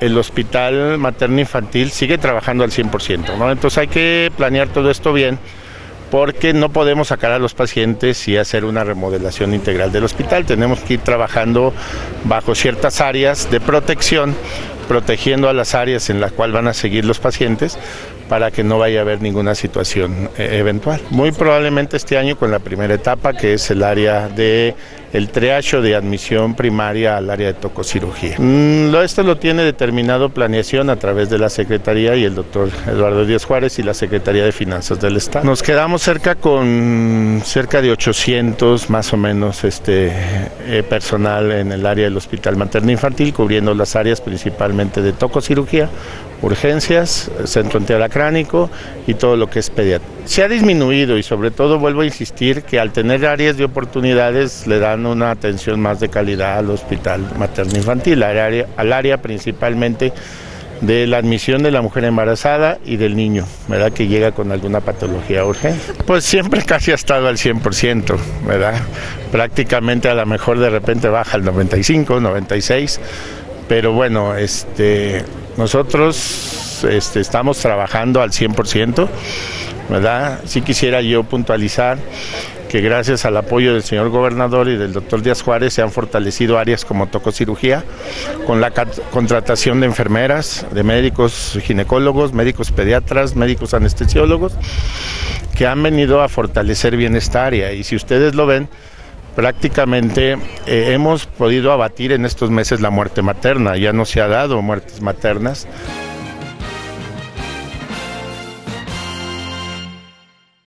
el hospital materno-infantil sigue trabajando al 100%, ¿no? Entonces hay que planear todo esto bien porque no podemos sacar a los pacientes y hacer una remodelación integral del hospital. Tenemos que ir trabajando bajo ciertas áreas de protección, protegiendo a las áreas en las cuales van a seguir los pacientes para que no vaya a haber ninguna situación eh, eventual. Muy probablemente este año con la primera etapa, que es el área de el triacho de admisión primaria al área de tococirugía. Mm, esto lo tiene determinado planeación a través de la Secretaría y el doctor Eduardo Díaz Juárez y la Secretaría de Finanzas del Estado. Nos quedamos cerca con cerca de 800 más o menos este eh, personal en el área del Hospital Materno Infantil, cubriendo las áreas principalmente de tococirugía, urgencias, centro enteracránico y todo lo que es pediatría. Se ha disminuido y sobre todo vuelvo a insistir que al tener áreas de oportunidades le dan una atención más de calidad al hospital materno infantil, al área, al área principalmente de la admisión de la mujer embarazada y del niño, ¿verdad? Que llega con alguna patología urgente. Pues siempre casi ha estado al 100%, ¿verdad? Prácticamente a lo mejor de repente baja al 95, 96, pero bueno, este nosotros este, estamos trabajando al 100%, ¿verdad? Sí quisiera yo puntualizar que gracias al apoyo del señor gobernador y del doctor Díaz Juárez se han fortalecido áreas como tococirugía, con la contratación de enfermeras, de médicos ginecólogos, médicos pediatras, médicos anestesiólogos, que han venido a fortalecer bien esta área. Y si ustedes lo ven, prácticamente eh, hemos podido abatir en estos meses la muerte materna, ya no se ha dado muertes maternas.